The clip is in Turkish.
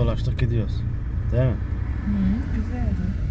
Dolaştık gidiyoruz. Değil mi? Hı, güzeldi.